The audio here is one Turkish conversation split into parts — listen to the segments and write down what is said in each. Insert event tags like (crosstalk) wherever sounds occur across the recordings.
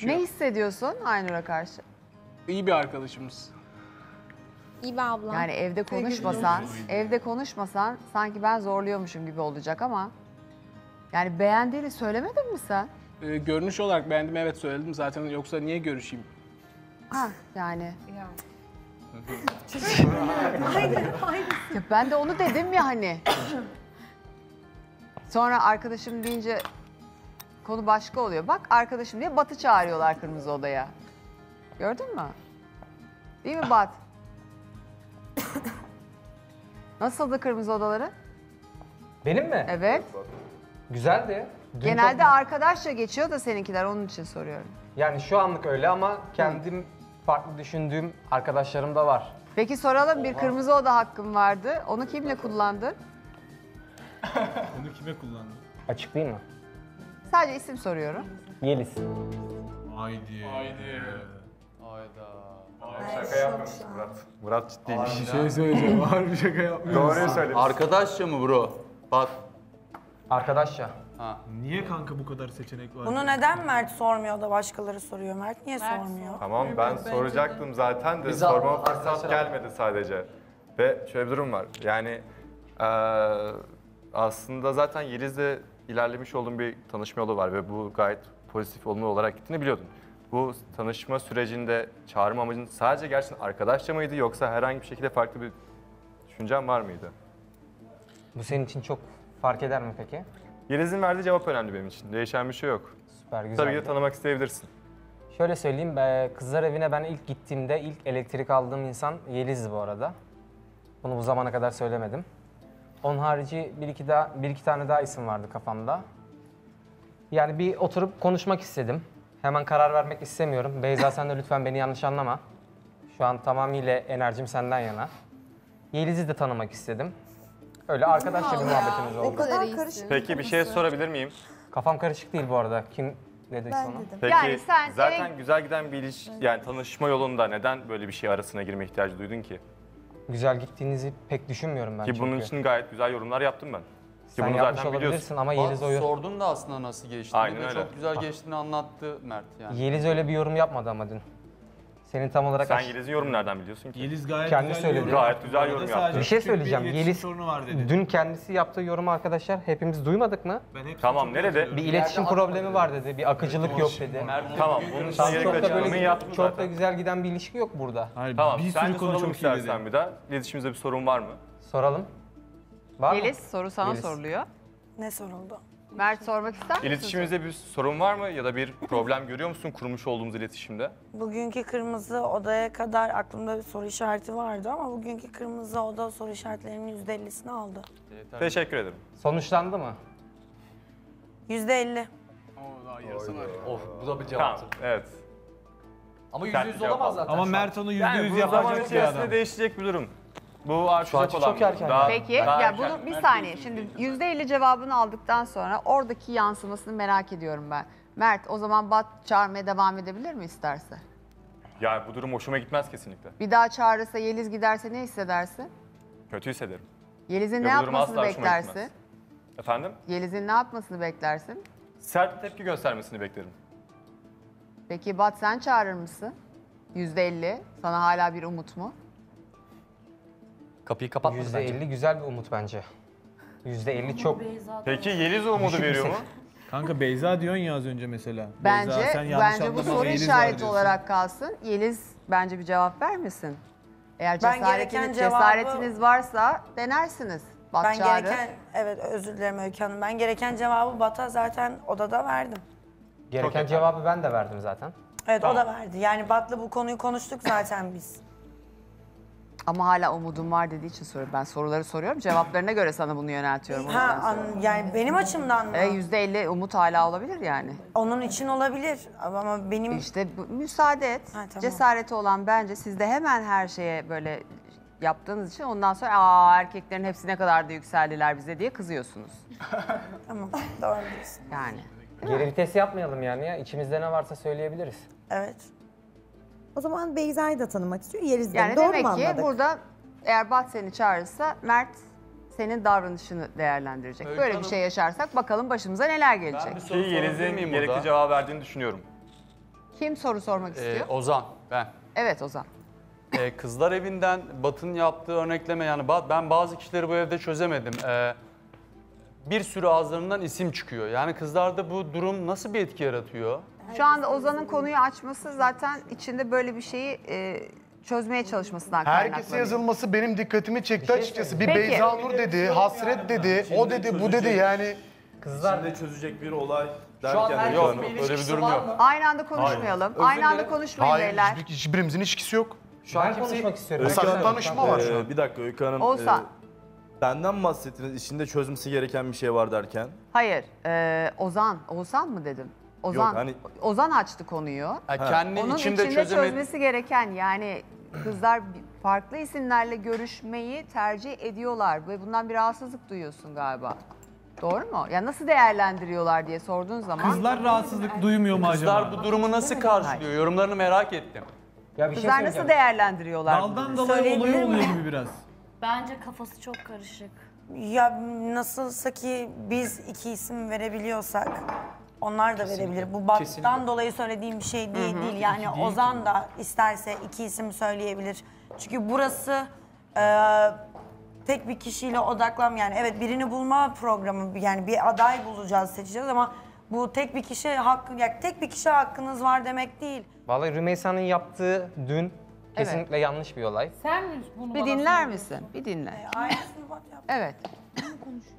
şey Ne yok. hissediyorsun Aynur'a karşı? İyi bir arkadaşımız. İyi be ablam. Yani evde konuşmasan, evde konuşmasan sanki ben zorluyormuşum gibi olacak ama yani beğendiğini söylemedin mi sen? Ee, görünüş olarak beğendim evet söyledim zaten yoksa niye görüşeyim? Ha yani. (laughs) Ya ben de onu dedim ya hani. Sonra arkadaşım deyince konu başka oluyor. Bak arkadaşım diye Batı çağırıyorlar kırmızı odaya. Gördün mü? Değil mi Bat? Nasıldı kırmızı odaları? Benim mi? Evet. Güzeldi. Dün Genelde çok- arkadaşça geçiyor da seninkiler onun için soruyorum. Yani şu anlık öyle ama kendim farklı düşündüğüm arkadaşlarım da var. Peki soralım bir kırmızı oda hakkım vardı. Onu kimle kullandın? Bunu kime kullandın? Açıklayayım mı? Sadece isim soruyorum. Yeliz. Haydi. Şaka yapmıyorsun Murat. Murat ciddiymiş. Bir şey söyleyeceğim. Harbi şaka yapmıyorum. Doğruyu söylemiş. Arkadaşça mı bro? Bak. Arkadaşça. Niye kanka bu kadar seçenek var? Bunu neden Mert sormuyor da başkaları soruyor? Mert niye sormuyor? Tamam ben soracaktım zaten de Biz sormama fırsat gelmedi sadece. Ve şöyle bir durum var. Yani eee, aslında zaten Yeliz'le ilerlemiş olduğum bir tanışma yolu var ve bu gayet pozitif olumlu olarak gittiğini biliyordun. Bu tanışma sürecinde çağırma amacın sadece gerçekten arkadaşça mıydı yoksa herhangi bir şekilde farklı bir düşüncen var mıydı? Bu senin için çok fark eder mi peki? Yeliz'in verdiği cevap önemli benim için. Değişen bir şey yok. Süper güzel. Tabii ki de tanımak isteyebilirsin. Şöyle söyleyeyim, be, kızlar evine ben ilk gittiğimde ilk elektrik aldığım insan Yeliz'di bu arada. Bunu bu zamana kadar söylemedim. Onun harici bir iki, daha, bir iki tane daha isim vardı kafamda. Yani bir oturup konuşmak istedim. Hemen karar vermek istemiyorum. Beyza sen de lütfen beni yanlış anlama. Şu an tamamıyla enerjim senden yana. Yeliz'i de tanımak istedim. Öyle arkadaşça bir muhabbetimiz O oldu. kadar iyisin. Peki bir şey sorabilir miyim? Kafam karışık değil bu arada. Kim dedi sana? Peki Yani sen zaten güzel giden bir ilişki, yani tanışma yolunda neden böyle bir şey arasına girme ihtiyacı duydun ki? Güzel gittiğinizi pek düşünmüyorum ben Ki çünkü. bunun için gayet güzel yorumlar yaptım ben. Ki Sen bunu yapmış zaten olabilirsin biliyorsun. ama Yeliz o Bak, yor- sordun da aslında nasıl geçtiğini Aynen ve öyle. çok güzel geçtiğini anlattı Mert yani. Yeliz öyle bir yorum yapmadı ama dün. Senin tam olarak Sen aç- Yeliz'in yorumunu nereden biliyorsun ki? Yeliz gayet Kendi güzel söyledi. yorum Gayet yaptı güzel bu arada. yorum yaptı. Sadece bir şey küçük söyleyeceğim. iletişim Yeliz sorunu var dedi. dün kendisi yaptığı yorumu arkadaşlar hepimiz duymadık mı? Ben hepsini Tamam, çok nerede? Bir iletişim problemi var dedi, bir akıcılık yok dedi. Tamam, bunun için Tam gerekli çok da açıklamayı böyle yaptım çok da zaten. güzel giden bir ilişki yok burada. Hayır, Tamam, bir sen sürü konu soralım çok iyi istersen dedi. bir daha. İletişimimizde bir sorun var mı? Soralım. Var mı? Yeliz soru sana Yeliz. soruluyor. Ne soruldu? Mert sormak ister misin? İletişimimizde bir sorun var mı ya da bir problem görüyor musun kurmuş olduğumuz iletişimde? Bugünkü kırmızı odaya kadar aklımda bir soru işareti vardı ama bugünkü kırmızı oda soru işaretlerinin %50'sini aldı. Teşekkür ederim. Sonuçlandı mı? %50. Oo, daha yarısını var. Of bu da bir Tamam, cevaptı. evet. Ama yüzde yüz olamaz zaten Ama şu an. Mert onu yüzde Yani yüz bu zaman yapacak bir içerisinde adam. değişecek bir durum. Bu olan çok durum. erken. Daha- Peki daha ya erken. bunu bir saniye şimdi yüzde elli cevabını aldıktan sonra oradaki yansımasını merak ediyorum ben. Mert o zaman Bat çağırmaya devam edebilir mi isterse? Ya bu durum hoşuma gitmez kesinlikle. Bir daha çağırırsa Yeliz giderse ne hissedersin? Kötü hissederim. Yeliz'in Ve ne bu durum yapmasını asla hoşuma beklersin? gitmez. Efendim? Yeliz'in ne yapmasını beklersin? Sert bir tepki göstermesini beklerim. Peki Bat sen çağırır mısın? Yüzde elli. Sana hala bir umut mu? Kapıyı kapatmadı Yüzde bence. elli güzel bir umut bence. Yüzde elli çok. Peki Yeliz o umudu Düşük veriyor mu? ses. Kanka Beyza diyorsun ya az önce mesela. Bence Beyza, sen yanlış bence bu anlama, soru Yeliz var işareti diyorsun. olarak kalsın. Yeliz bence bir cevap vermesin. Eğer Ben cesaretiniz, cevabı- cesaretiniz varsa denersiniz. Bat Ben çağırır. gereken, evet özür dilerim Öykü Hanım. Ben gereken cevabı Bat'a zaten odada verdim. Gereken cevabı ben de verdim zaten. Evet Tamam. o da verdi. Yani Bat'la bu konuyu konuştuk zaten biz. Ama hala umudum var dediği için soruyorum. Ben soruları soruyorum. Cevaplarına göre sana bunu yöneltiyorum. o Ha, soruyorum. an, yani benim açımdan mı? E, Yüzde elli umut hala olabilir yani. Onun için olabilir ama benim İşte bu- müsaade et. Ha, tamam. Cesareti olan bence siz de hemen her şeye böyle yaptığınız için ondan sonra aa erkeklerin hepsi ne kadar da yükseldiler bize diye kızıyorsunuz. (laughs) tamam doğru diyorsun. Yani. Geri vites yapmayalım yani ya. İçimizde ne varsa söyleyebiliriz. Evet. O zaman Beyza'yı da tanımak istiyor. Yeliz'den. Yani Doğru demek mu ki anladık? burada eğer Bat seni çağırırsa Mert senin davranışını değerlendirecek. Öykü Böyle bir şey yaşarsak bakalım başımıza neler Ben gelecek. bir Ki soru sorabilir Yeliz'in miyim gerekli burada? cevap verdiğini düşünüyorum. Kim soru sormak Ee, istiyor? Ozan, ben. Evet Ozan. Ee, kızlar evinden Bat'ın yaptığı örnekleme yani Bat, ben bazı kişileri bu evde çözemedim. Ee, bir sürü ağızlarından isim çıkıyor. Yani kızlarda bu durum nasıl bir etki yaratıyor? Şu anda Ozan'ın konuyu açması zaten içinde böyle bir şeyi e, çözmeye çalışmasından Herkese kaynaklanıyor. yazılması benim dikkatimi çekti açıkçası. Bir Peki. Beyza Nur dedi, Hasret dedi, o dedi, bu dedi yani. Kızlar çözecek bir olay Şu an derken yok, öyle bir durum yok. Aynı anda konuşmayalım. Aynı anda konuşmayın Hayır, beyler. hiçbir, hiçbirimizin ilişkisi yok. Şu an ben kimse konuşmak istiyorum. Öykü Hanım, tanışma var şu an. Ee, bir dakika Öykü Hanım. Oğuzhan. e, benden bahsettiniz. İçinde çözmesi gereken bir şey var derken. Hayır, e, Ozan. Oğuzhan mı dedim? Ozan. Yok, hani- Ozan açtı konuyu. Yani kendi Onun içimde, içinde çözemedi. çözmesi gereken yani kızlar farklı isimlerle görüşmeyi tercih ediyorlar ve bundan bir rahatsızlık duyuyorsun galiba. Doğru mu? Ya nasıl değerlendiriyorlar diye sorduğun zaman Kızlar rahatsızlık duymuyor mu acaba? Kızlar bu durumu nasıl karşılıyor? Yorumlarını merak ettim. Ya bir şey kızlar nasıl söyleyeceğim. değerlendiriyorlar? bunu? Daldan dalaya Söyleyebilir olayı oluyor gibi biraz. Bence kafası çok karışık. Ya nasılsa ki biz iki isim verebiliyorsak onlar da verebilir. Bu battan dolayı söylediğim bir şey değil değil. Yani Ozan da isterse iki isim söyleyebilir. Çünkü burası e, tek bir kişiyle odaklan yani evet birini bulma programı yani bir aday bulacağız seçeceğiz ama bu tek bir kişi hakkı yani tek bir kişi hakkınız var demek değil. Vallahi Rümeysa'nın yaptığı dün kesinlikle yanlış bir olay. Sen mi bunu Bir dinler misin? Bir dinle. Aynısını Bat yaptı. Evet.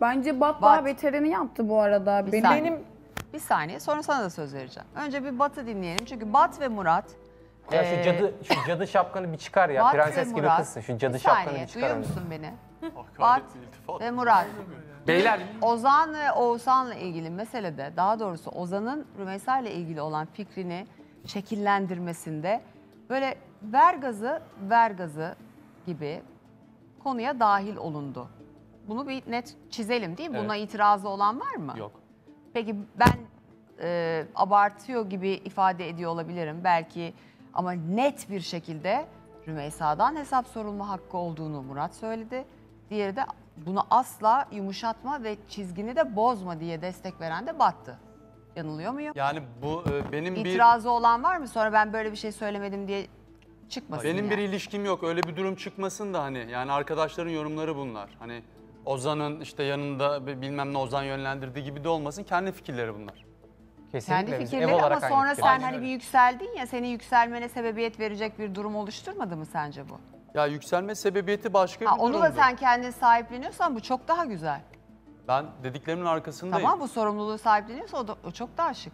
Bence Bat Bat. daha beterini yaptı bu arada. Bir Benim, saniye. benim Bir saniye sonra sana da söz vereceğim. Önce bir Bat'ı dinleyelim. Çünkü Bat ve Murat Ya Ee, şu cadı şu cadı şapkanı bir çıkar ya. Bat Prenses gibi Murat. kızsın. Şu cadı bir şapkanı saniye, bir çıkar. duyuyor musun beni? Bat Hakaret, iltifat. ve Murat. Beyler Ozan ve Oğuzhan'la ilgili meselede daha doğrusu Ozan'ın Rümeysa ile ilgili olan fikrini şekillendirmesinde böyle ver gazı ver gazı gibi konuya dahil olundu. Bunu bir net çizelim değil mi? Buna itirazı olan var mı? Yok. Peki ben e, abartıyor gibi ifade ediyor olabilirim belki ama net bir şekilde Rümeysa'dan hesap sorulma hakkı olduğunu Murat söyledi. Diğeri de bunu asla yumuşatma ve çizgini de bozma diye destek veren de battı. Yanılıyor muyum? Yani bu e, benim bir İtirazı olan var mı? Sonra ben böyle bir şey söylemedim diye çıkmasın benim bir yani. ilişkim yok. Öyle bir durum çıkmasın da hani yani arkadaşların yorumları bunlar. Hani Ozan'ın işte yanında bir bilmem ne Ozan yönlendirdiği gibi de olmasın. Kendi fikirleri bunlar. Kesinlikle Kendi ev fikirleri ama olarak aynı sonra fikirdeyiz. sen Aynen hani öyle. bir yükseldin ya seni yükselmene sebebiyet verecek bir durum oluşturmadı mı sence bu? Ya yükselme sebebiyeti başka Ha, bir onu da sen kendin sahipleniyorsan bu çok daha güzel. Ben dediklerimin arkasındayım. Tamam bu sorumluluğu sahipleniyorsa o, da, o çok daha şık.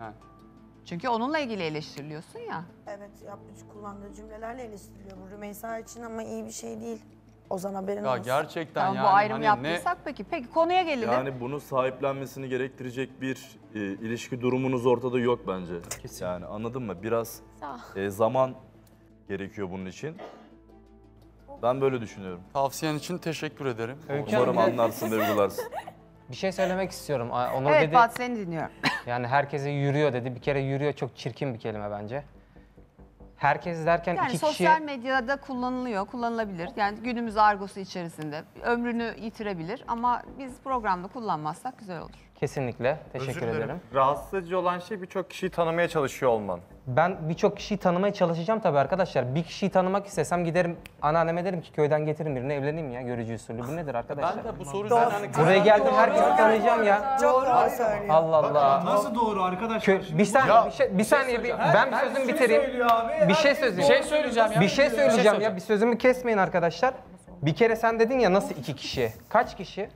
Yani. Çünkü onunla ilgili eleştiriliyorsun ya. Evet yaptığı kullandığı cümlelerle eleştiriliyor bu Rümeysa için ama iyi bir şey değil. Ozan haberin Ya olsun. gerçekten Tamam yani bu ayrımı hani ne yaptıysak peki. Peki konuya gelelim. Yani bunu sahiplenmesini gerektirecek bir e, ilişki durumunuz ortada yok bence. Yani anladın mı? Biraz e, zaman gerekiyor bunun için. Ben böyle düşünüyorum. tavsiyen için teşekkür ederim. Öykü Umarım Hanım, anlarsın ve uygularsın. bir şey söylemek istiyorum. Aa, Onur evet dedi Bat seni dinliyorum. yani herkese yürüyor dedi. Bir kere yürüyor çok çirkin bir kelime bence. Herkes derken Yani iki sosyal kişi medyada kullanılıyor, kullanılabilir. Yani günümüz argosu içerisinde ömrünü yitirebilir ama biz programda kullanmazsak güzel olur. kesinlikle teşekkür Özür dilerim. ederim. Rahatsız edici olan şey birçok kişiyi tanımaya çalışıyor olman. Ben birçok kişiyi tanımaya çalışacağım tabii arkadaşlar. Bir kişiyi tanımak istesem giderim anneanneme derim ki köyden getirin birini evleneyim ya görücü usulü. Bu nedir arkadaşlar? Ben de bu soruyu ben hani Buraya geldim herkesi tanıyacağım ya. Çok doğru söylüyor. Allah Allah. Nasıl doğru arkadaşlar? Kö- bir saniye, bir, şey, bir saniye, bir, ben bir sözümü bitireyim. Bir şey söyleyeyim. Bir şey söyleyeceğim ya. Bir şey söyleyeceğim ya. Bir sözümü kesmeyin arkadaşlar. Bir kere sen dedin ya nasıl iki kişi? Kaç kişi?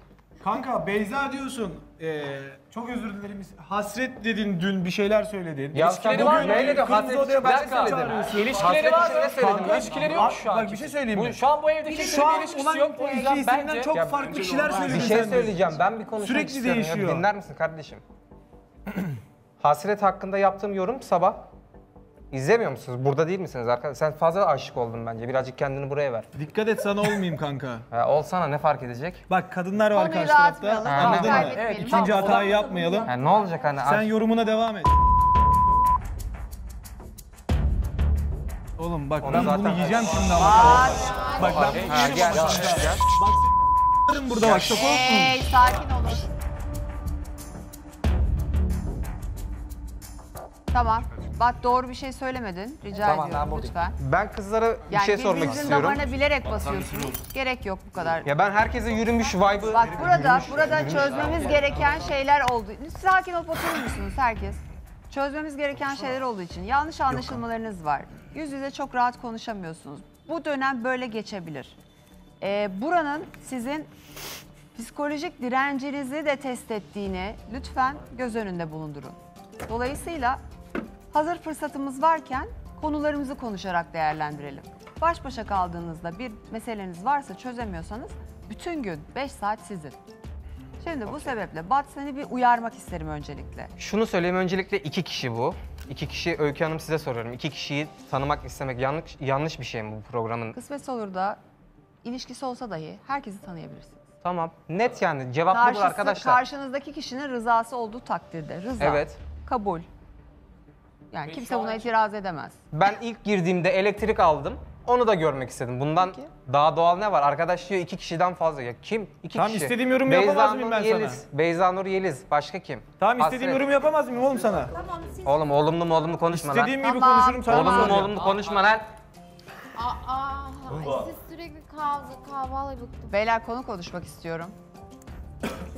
Kanka Beyza diyorsun. Ee, çok özür dilerim. Hasret dedin dün bir şeyler söyledin. Ya sen bugün neyle de hasret odaya ben başka söyledim. çağırıyorsun. ilişkileri var mı? söyledin? İlişkileri yok şu an. Bak bir şey söyleyeyim mi? Bu, şu an bu evde kimsenin Şu bir an ilişkisi olan yok. O iki yüzden isimden bence... çok Ya farklı kişiler söyledin Bir şey sen de. söyleyeceğim. Ben bir konuşmak Sürekli istiyorum. ya. değişiyor. Dinler misin kardeşim? (clears throat) Hasret hakkında yaptığım yorum sabah. İzlemiyor musunuz? Burada değil misiniz arkadaşlar? Sen fazla aşık oldun bence. Birazcık kendini buraya ver. Dikkat et sana olmayayım kanka. (laughs) Ha, olsana ne fark edecek? Bak kadınlar var Konuyu karşı tarafta. dağıtmayalım, Anladın mı? kaybetmeyelim. İkinci Tamam. hatayı yapmayalım. Yani ne olacak hani? Sen aşk- yorumuna devam et. Oğlum bak Onu ben zaten- bunu yiyeceğim şimdi ama. Bak ben Ha, gel, gel. burada bak şaka olsun. Hey sakin olun. Tamam. Bak doğru bir şey söylemedin. Rica Tamam, ben ediyorum buradayım. lütfen. Ben kızlara bir Yani şey sormak birbirinizin istiyorum. damarına bilerek basıyorsunuz. Gerek yok bu kadar. Ya ben herkese yürümüş vibe'ı... Bak burada burada çözmemiz gereken şeyler oldu. Sakin olup oturur musunuz herkes? Çözmemiz gereken şeyler olduğu için yanlış anlaşılmalarınız var. Yüz yüze çok rahat konuşamıyorsunuz. Bu dönem böyle geçebilir. Ee, buranın sizin psikolojik direncinizi de test ettiğini lütfen göz önünde bulundurun. Dolayısıyla hazır fırsatımız varken konularımızı konuşarak değerlendirelim. Baş başa kaldığınızda bir meseleniz varsa çözemiyorsanız bütün gün 5 saat sizin. Şimdi bu sebeple Bat seni bir uyarmak isterim öncelikle. Şunu söyleyeyim öncelikle iki kişi bu. İki kişi Öykü Hanım size soruyorum. İki kişiyi tanımak istemek yanlış yanlış bir şey mi bu programın? Kısmet olur da ilişkisi olsa dahi herkesi tanıyabilirsiniz. Tamam. Net yani cevaplı bu Karşısı- arkadaşlar. Karşınızdaki kişinin rızası olduğu takdirde. Rıza, Evet. kabul. Yani kimse buna itiraz edemez. Ben ilk girdiğimde elektrik aldım. Onu da görmek istedim. Bundan daha doğal ne var? Arkadaş diyor iki kişiden fazla. Ya kim? İki Tamam, kişi. istediğim yorumu Beyza yapamaz mıyım Nur ben sana? Yeliz. Beyza Nur Yeliz. Başka kim? Tamam istediğim Hasret. yorum yapamaz mıyım oğlum sana? Oğlum oğlumlu mu oğlumlu konuşma lan. İstediğim gibi Tamam. konuşurum sana. Oğlumlu mu soracağım. oğlumlu konuşma lan. Aa, siz sürekli kavga, kavgalı bıktım. Beyler konu konuşmak istiyorum.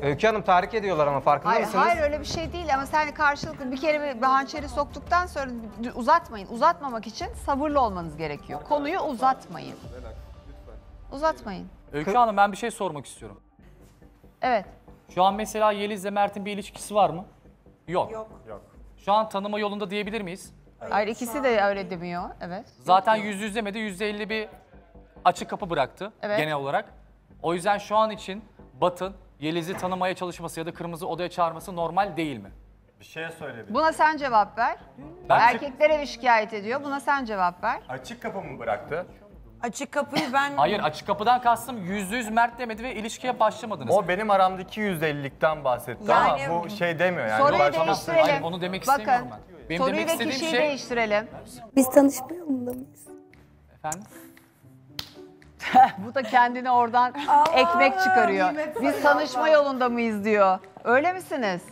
Öykü Hanım tahrik ediyorlar ama farkında Hayır, mısınız? hayır öyle bir şey değil ama sen karşılıklı bir kere bir, hançeri soktuktan sonra uzatmayın. Uzatmamak için sabırlı olmanız gerekiyor. Konuyu uzatmayın. Uzatmayın. Öykü Hanım ben bir şey sormak istiyorum. Evet. Şu an mesela Yeliz'le Mert'in bir ilişkisi var mı? Yok. Yok. Şu an tanıma yolunda diyebilir miyiz? Hayır ikisi de öyle demiyor. Evet. Zaten yüz yüz demedi, yüzde elli bir açık kapı bıraktı Evet. genel olarak. O yüzden şu an için Batın Yeliz'i tanımaya çalışması ya da kırmızı odaya çağırması normal değil mi? Bir şey söyle. Buna sen cevap ver. Ben- Erkekler evi şikayet ediyor. Buna sen cevap ver. Açık kapı mı bıraktı? Açık kapıyı ben... Hayır açık kapıdan kastım yüzde yüz Mert demedi ve ilişkiye başlamadınız. O benim aramdaki %50'likten bahsetti Yani- ama bu şey demiyor yani. Soruyu değiştirelim. Hayır, onu demek Bakın, istemiyorum ben. Benim soruyu demek ve istediğim kişiyi şey- değiştirelim. Biz tanışma yolunda mıyız? Efendim? (laughs) Bu da kendini oradan ekmek çıkarıyor. Biz tanışma yolunda mıyız diyor. Öyle misiniz?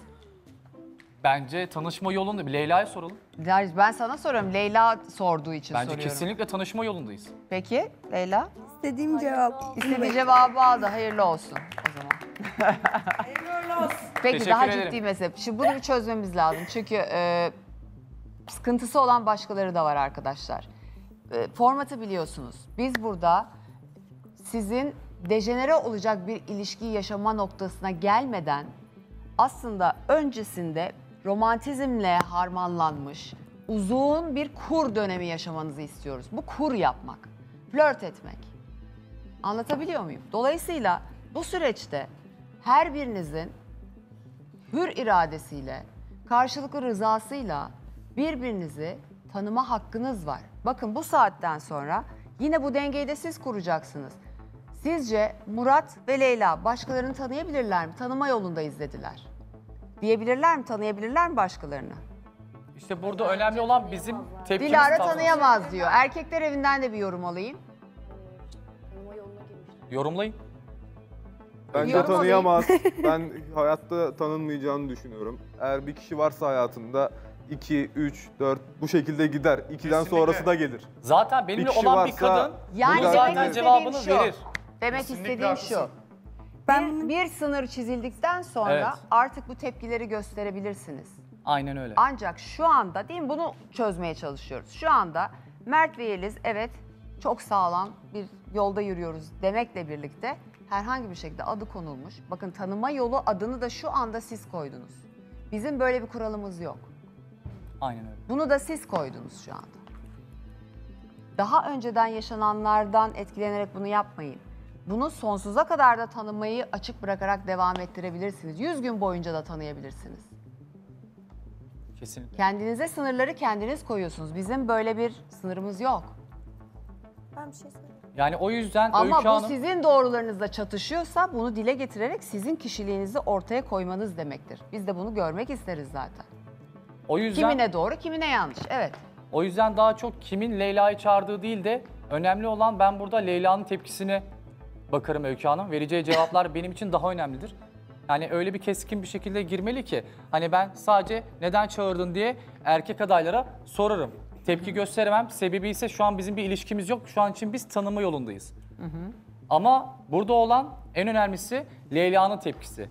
Bence tanışma yolunda bir Leyla'ya soralım. Ya Ben sana soruyorum. Leyla sorduğu için Bence soruyorum. kesinlikle tanışma yolundayız. Peki Leyla? İstediğim cevap. İstediği cevabı aldı. Hayırlı olsun o zaman. (laughs) Peki Teşekkür daha ederim. ciddi mesele. Şimdi bunu bir çözmemiz lazım. Çünkü e, sıkıntısı olan başkaları da var arkadaşlar. E, formatı biliyorsunuz. Biz burada sizin dejenere olacak bir ilişki yaşama noktasına gelmeden aslında öncesinde romantizmle harmanlanmış uzun bir kur dönemi yaşamanızı istiyoruz. Bu kur yapmak, flört etmek. Anlatabiliyor muyum? Dolayısıyla bu süreçte her birinizin hür iradesiyle, karşılıklı rızasıyla birbirinizi tanıma hakkınız var. Bakın bu saatten sonra yine bu dengeyi de siz kuracaksınız. Sizce Murat ve Leyla başkalarını tanıyabilirler mi? Tanıma yolunda izlediler. Diyebilirler mi? Tanıyabilirler mi başkalarını? İşte burada önemli olan bizim tepkimiz Dilara tanıyamaz diyor. Erkekler evinden de bir yorum alayım. Yorumlayın. Bence Yorum tanıyamaz. (laughs) ben hayatta tanınmayacağını düşünüyorum. Eğer bir kişi varsa hayatında 2, 3, 4 bu şekilde gider. 2'den Kesinlikle. sonrası da gelir. Zaten benimle Bir kişi olan bir varsa- kadın Yani demek zaten istediğim cevabını şu. verir. Demek Kesinlikle istediğim şu. Ben bir sınır çizildikten sonra Evet. artık bu tepkileri gösterebilirsiniz. Aynen öyle. Ancak şu anda değil mi bunu çözmeye çalışıyoruz. Şu anda Mert ve Yeliz evet çok sağlam bir yolda yürüyoruz demekle birlikte herhangi bir şekilde adı konulmuş. Bakın tanıma yolu adını da şu anda siz koydunuz. Bizim böyle bir kuralımız yok. Aynen öyle. Bunu da siz koydunuz şu anda. Daha önceden yaşananlardan etkilenerek bunu yapmayın. Bunu sonsuza kadar da tanımayı açık bırakarak devam ettirebilirsiniz. 100 gün boyunca da tanıyabilirsiniz. Kesinlikle. Kendinize sınırları kendiniz koyuyorsunuz. Bizim böyle bir sınırımız yok. Ben bir şey söyleyeyim. Yani o yüzden Ama Öykü bu Hanım... sizin doğrularınızla çatışıyorsa bunu dile getirerek sizin kişiliğinizi ortaya koymanız demektir. Biz de bunu görmek isteriz zaten. O yüzden, Kimine doğru, kimine yanlış. Evet. o yüzden daha çok kimin Leyla'yı çağırdığı değil de önemli olan ben burada Leyla'nın tepkisine bakarım Öykü Hanım. Vereceği cevaplar benim için daha önemlidir. Yani öyle bir keskin bir şekilde girmeli ki hani ben sadece neden çağırdın diye erkek adaylara sorarım. Tepki gösteremem. Sebebi ise şu an bizim bir ilişkimiz yok. Şu an için biz tanıma yolundayız. Ama burada olan en önemlisi Leyla'nın tepkisi.